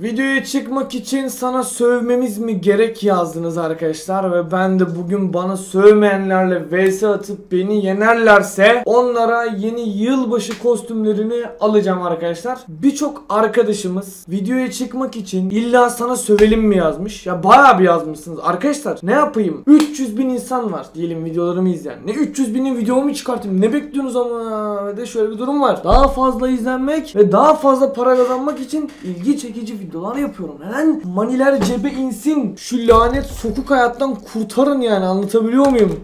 Videoya çıkmak için sana sövmemiz mi gerek yazdınız arkadaşlar ve ben de bugün bana sövmeyenlerle vs atıp beni yenerlerse onlara yeni yılbaşı kostümlerini alacağım arkadaşlar. Birçok arkadaşımız videoya çıkmak için illa sana sövelim mi yazmış. Ya bayağı bir yazmışsınız arkadaşlar. Ne yapayım? 300 bin insan var diyelim videolarımı izleyen. Ne 300 binin videomu çıkartayım? Ne bekliyorsunuz ama? Ve de şöyle bir durum var. Daha fazla izlenmek ve daha fazla para kazanmak için ilgi çekici videolar yapıyorum. Neden? Maniler cebe insin. Şu lanet sokuk hayattan kurtarın yani anlatabiliyor muyum?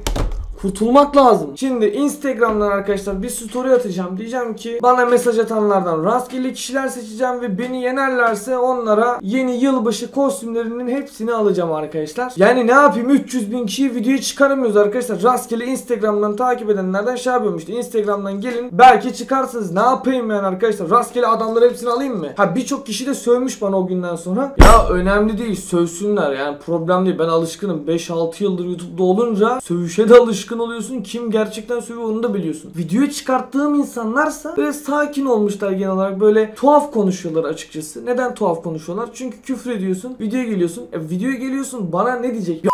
Kurtulmak lazım. Şimdi Instagram'dan arkadaşlar bir story atacağım. Diyeceğim ki bana mesaj atanlardan rastgele kişiler seçeceğim ve beni yenerlerse onlara yeni yılbaşı kostümlerinin hepsini alacağım arkadaşlar. Yani ne yapayım 300 bin kişiyi videoya çıkaramıyoruz arkadaşlar. Rastgele Instagram'dan takip edenlerden şey yapıyorum işte Instagram'dan gelin belki çıkarsınız. Ne yapayım yani arkadaşlar? Rastgele adamları hepsini alayım mı? Ha birçok kişi de sövmüş bana o günden sonra. Ya önemli değil sövsünler yani problem değil. Ben alışkınım. 5-6 yıldır YouTube'da olunca sövüşe de alışkın oluyorsun. Kim gerçekten sövüyor onu da biliyorsun. Videoya çıkarttığım insanlarsa böyle sakin olmuşlar genel olarak. Böyle tuhaf konuşuyorlar açıkçası. Neden tuhaf konuşuyorlar? Çünkü küfür ediyorsun. Videoya geliyorsun. E, videoya geliyorsun. Bana ne diyecek? Ya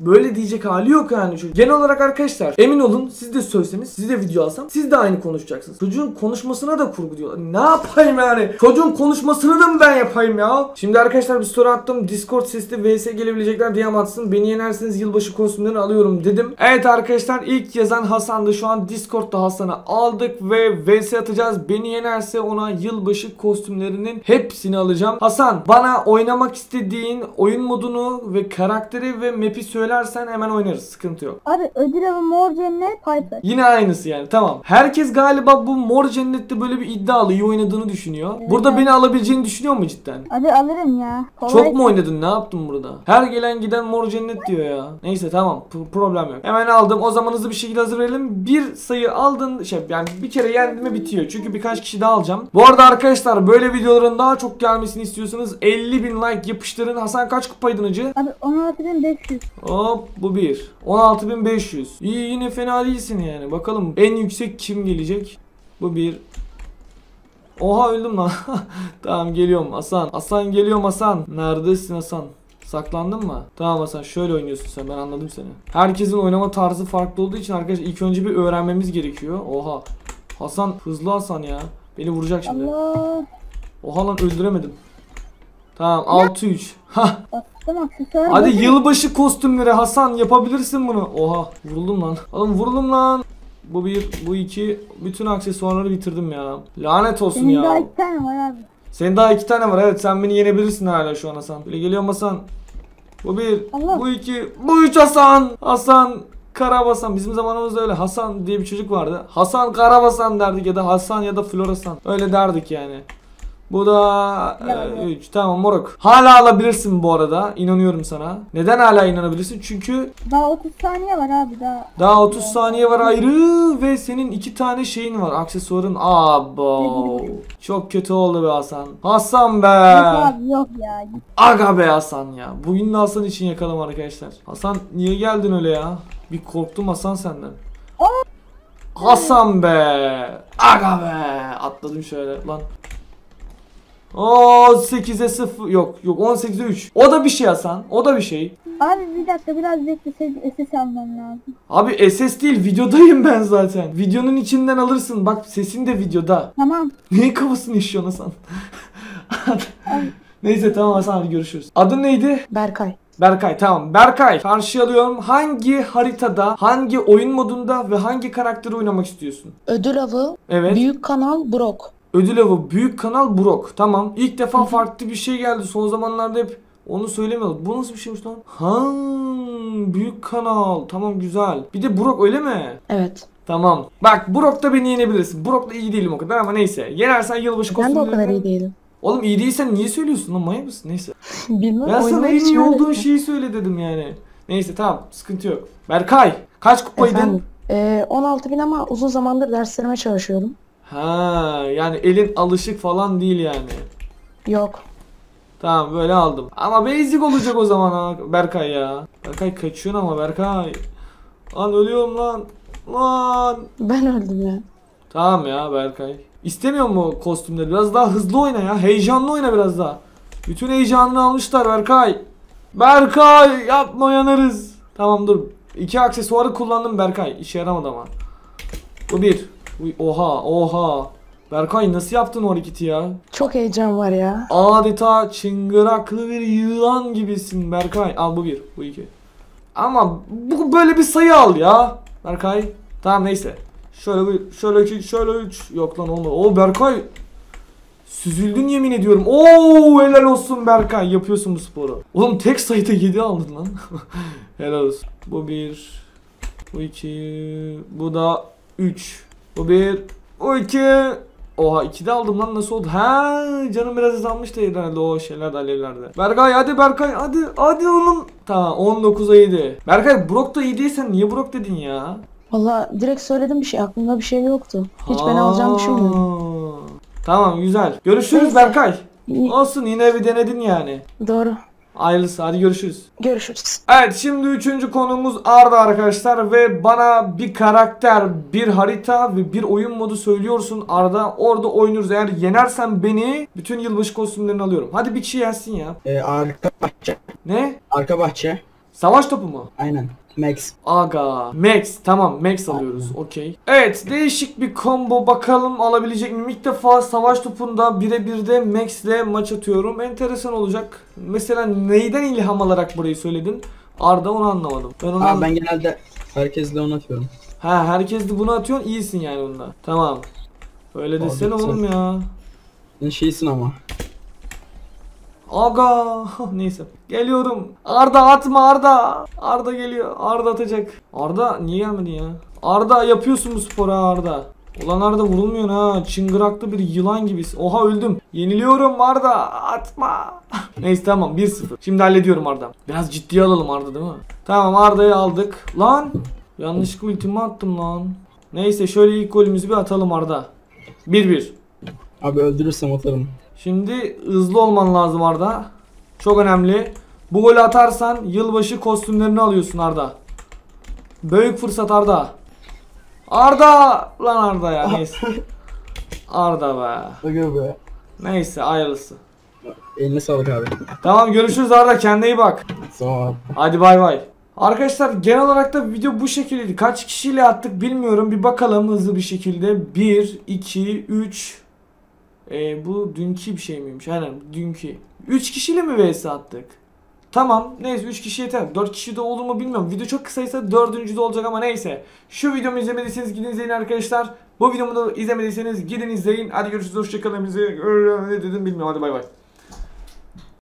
Böyle diyecek hali yok yani çocuk. Genel olarak arkadaşlar emin olun siz de sövseniz siz de video alsam siz de aynı konuşacaksınız. Çocuğun konuşmasına da kurgu diyorlar. Ne yapayım yani? Çocuğun konuşmasını da mı ben yapayım ya? Şimdi arkadaşlar bir story attım. Discord sesli vs gelebilecekler DM atsın. Beni yenerseniz yılbaşı kostümlerini alıyorum dedim. Evet arkadaşlar ilk yazan Hasan'dı. Şu an Discord'da Hasan'ı aldık ve vs atacağız. Beni yenerse ona yılbaşı kostümlerinin hepsini alacağım. Hasan bana oynamak istediğin oyun modunu ve karakteri ve map'i söylersen hemen oynarız. Sıkıntı yok. Abi ödül avı mor cennet Piper. Yine aynısı yani tamam. Herkes galiba bu mor cennette böyle bir iddialı iyi oynadığını düşünüyor. Evet. Burada beni alabileceğini düşünüyor mu cidden? Abi alırım ya. Kolay. Çok mu oynadın? Ne yaptın burada? Her gelen giden mor cennet diyor ya. Neyse tamam. p- problem yok. Hemen aldım. O zaman hızlı bir şekilde hazır verelim. Bir sayı aldın şey yani bir kere yendi mi bitiyor. Çünkü birkaç kişi daha alacağım. Bu arada arkadaşlar böyle videoların daha çok gelmesini istiyorsanız 50 bin like yapıştırın. Hasan kaç kupaydın hacı? Abi 16500. Hop bu bir. 16.500. İyi yine fena değilsin yani. Bakalım en yüksek kim gelecek? Bu bir. Oha öldüm lan. tamam geliyorum Hasan. Hasan geliyorum Hasan. Neredesin Hasan? Saklandın mı? Tamam Hasan şöyle oynuyorsun sen ben anladım seni. Herkesin oynama tarzı farklı olduğu için arkadaşlar ilk önce bir öğrenmemiz gerekiyor. Oha. Hasan hızlı Hasan ya. Beni vuracak şimdi. Allah. Oha lan öldüremedim. Tamam 6-3. Hah Bastım aksesuar. Hadi bakın. yılbaşı kostümleri Hasan yapabilirsin bunu. Oha vuruldum lan. Oğlum vuruldum lan. Bu bir, bu iki. Bütün aksesuarları bitirdim ya. Lanet olsun Senin daha ya. iki tane var abi. Senin daha iki tane var evet sen beni yenebilirsin hala şu an Hasan. Böyle geliyorum Hasan. Bu bir, Allah. bu iki, bu üç Hasan. Hasan Karabasan. Bizim zamanımızda öyle Hasan diye bir çocuk vardı. Hasan Karabasan derdik ya da Hasan ya da Florasan. Öyle derdik yani. Bu da Yani. 3. Tamam moruk. Hala alabilirsin bu arada. İnanıyorum sana. Neden hala inanabilirsin? Çünkü Daha 30 saniye var abi daha. daha 30 saniye var ayrı ve senin iki tane şeyin var. Aksesuarın. Abo. Çok kötü oldu be Hasan. Hasan be. Yok abi yok ya. Aga be Hasan ya. Bugün de Hasan için yakalım arkadaşlar. Hasan niye geldin öyle ya? Bir korktum Hasan senden. Hasan be. Aga be. Atladım şöyle lan. O 8'e 0 yok yok 18'e 3. O da bir şey Hasan. O da bir şey. Abi bir dakika biraz bekle SS almam lazım. Abi SS değil videodayım ben zaten. Videonun içinden alırsın. Bak sesin de videoda. Tamam. Neyin kafasını işiyorsun Hasan? Neyse tamam Hasan hadi görüşürüz. Adın neydi? Berkay. Berkay tamam. Berkay karşıya alıyorum. Hangi haritada, hangi oyun modunda ve hangi karakteri oynamak istiyorsun? Ödül avı. Evet. Büyük kanal Brok. Ödül avı büyük kanal Brok. Tamam. İlk defa farklı bir şey geldi. Son zamanlarda hep onu söylemiyorlar. Bu nasıl bir şeymiş lan? Ha, büyük kanal. Tamam güzel. Bir de Brok öyle mi? Evet. Tamam. Bak Brok'ta beni yenebilirsin. Brok'la iyi değilim o kadar ama neyse. Yenersen yılbaşı Ben de o kadar iyi değilim. Oğlum iyi değilsen niye söylüyorsun lan manyak mısın? Neyse. Bilmem. Ben sana en iyi olduğun şeyi söyle dedim yani. Neyse tamam sıkıntı yok. Berkay kaç kupaydın? Efendim. Ee, 16 bin ama uzun zamandır derslerime çalışıyorum. Ha yani elin alışık falan değil yani. Yok. Tamam böyle aldım. Ama basic olacak o zaman ha Berkay ya. Berkay kaçıyorsun ama Berkay. Lan ölüyorum lan. Lan. Ben öldüm ya. Tamam ya Berkay. İstemiyor mu kostümleri? Biraz daha hızlı oyna ya. Heyecanlı oyna biraz daha. Bütün heyecanını almışlar Berkay. Berkay yapma yanarız. Tamam dur. İki aksesuarı kullandım Berkay. İşe yaramadı ama. Bu bir. Bu- Oha oha. Berkay nasıl yaptın o hareketi ya? Çok heyecan var ya. Adeta çıngıraklı bir yılan gibisin Berkay. Al bu bir, bu iki. Ama bu böyle bir sayı al ya. Berkay. Tamam neyse. Şöyle bir, şöyle iki, şöyle üç. Yok lan olmadı. Oo Berkay. Süzüldün yemin ediyorum. Oo helal olsun Berkay. Yapıyorsun bu sporu. Oğlum tek sayıda 7 aldın lan. helal olsun. Bu bir. Bu iki. Bu da üç. Bu bir. Bu iki. Oha 2'de aldım lan nasıl oldu? Ha canım biraz azalmıştı herhalde o şeylerde alevlerde. Berkay hadi Berkay hadi hadi oğlum. Tamam 19'a 7. Berkay Brock da iyi değilsen niye Brock dedin ya? Valla direkt söyledim bir şey. Aklımda bir şey yoktu. Hiç ben alacağımı düşünmüyordum. Ha. Tamam güzel. Görüşürüz Neyse. Berkay. Olsun yine bir denedin yani. Doğru. Hayırlısı hadi görüşürüz. Görüşürüz. Evet şimdi üçüncü konumuz Arda arkadaşlar ve bana bir karakter, bir harita ve bir oyun modu söylüyorsun Arda. Orada oynuyoruz. Eğer yenersen beni bütün yılbaşı kostümlerini alıyorum. Hadi bir kişi yensin ya. Ee, arka bahçe. Ne? Arka bahçe. Savaş topu mu? Aynen. Max. Aga. Max. Tamam Max alıyoruz. Okey. Evet değişik bir combo. Bakalım alabilecek miyim? İlk defa savaş topunda birebir de Max ile maç atıyorum. Enteresan olacak. Mesela neyden ilham alarak burayı söyledin? Arda onu anlamadım. Ben onu Aa, ben genelde herkesle onu atıyorum. Ha herkes de bunu atıyorsun iyisin yani bunda. Tamam. Öyle desene Abi, sen- oğlum ya. Sen şeysin ama. Aga neyse. Geliyorum. Arda atma Arda. Arda geliyor. Arda atacak. Arda niye gelmedin ya? Arda yapıyorsun bu sporu Arda. Ulan Arda vurulmuyor ha. Çıngıraklı bir yılan gibisin. Oha öldüm. Yeniliyorum Arda. Atma. Neyse tamam 1-0. Şimdi hallediyorum Arda. Biraz ciddiye alalım Arda değil mi? Tamam Arda'yı aldık. Lan. Yanlışlıkla ultimi attım lan. Neyse şöyle ilk golümüzü bir atalım Arda. 1-1. Abi öldürürsem atarım. Şimdi hızlı olman lazım Arda. Çok önemli. Bu golü atarsan yılbaşı kostümlerini alıyorsun Arda. Büyük fırsat Arda. Arda! Lan Arda ya neyse. Arda be. Be. Neyse hayırlısı. Eline sağlık abi. Tamam görüşürüz Arda kendine iyi bak. Sağ ol abi. Hadi bay bay. Arkadaşlar genel olarak da video bu şekildeydi. Kaç kişiyle attık bilmiyorum. Bir bakalım hızlı bir şekilde. 1, 2, 3. Ee, bu dünkü bir şey miymiş? Aynen dünkü. 3 kişiyle mi vs attık? Tamam neyse 3 kişi yeter. 4 kişi de olur mu bilmiyorum. Video çok kısaysa 4. de olacak ama neyse. Şu videomu izlemediyseniz gidin izleyin arkadaşlar. Bu videomu da izlemediyseniz gidin izleyin. Hadi görüşürüz hoşçakalın bizi. Dedim bilmiyorum hadi bay bay.